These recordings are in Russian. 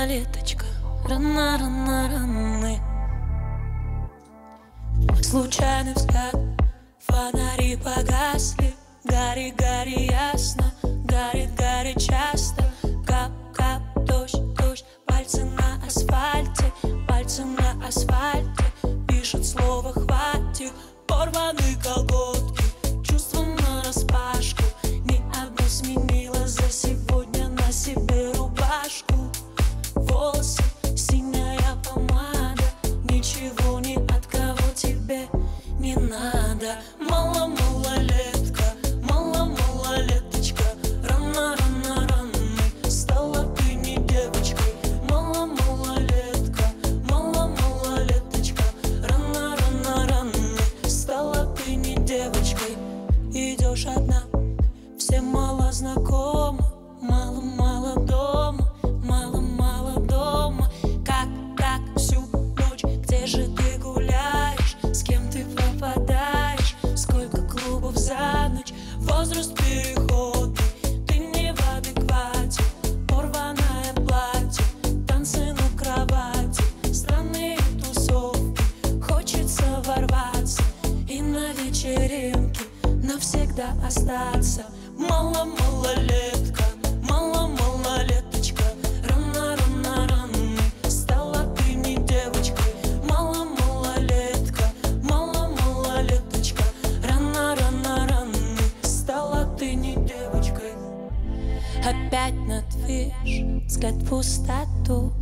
малолеточка, рано, рано, раны. Случайный взгляд, фонари погасли. Гори, гори ясно, горит, горит часто. Кап, кап, дождь, дождь, пальцы на асфальте Пальцы на асфальте, пишут слово «хватит» Порваны колготки, мало знакомы Мало-мало дома, мало-мало дома Как так всю ночь, где же ты гуляешь? С кем ты пропадаешь? Сколько клубов за ночь? Возраст переходный, навсегда остаться. Мало малолетка, мало малолеточка. Рано, стала ты не девочкой. Мало малолетка, мало малолеточка. Рано, стала ты не девочкой. Опять на движ, взгляд в пустоту.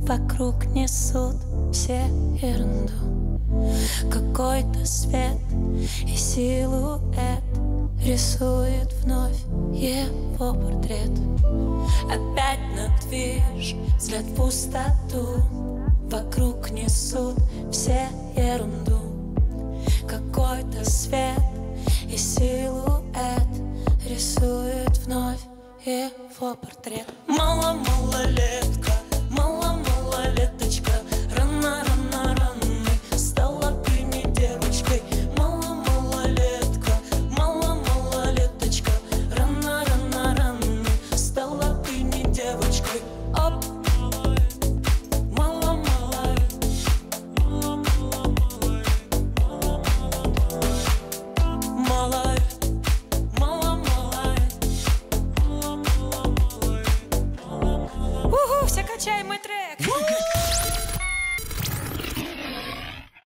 Вокруг несут все ерунду. Какой-то свет и силуэт Рисует вновь его портрет. Опять на движ, взгляд в пустоту. Вокруг несут все ерунду. Какой-то свет и силуэт Рисует вновь его портрет. Мало малолетка, девочкой Оп. Мало, мой трек.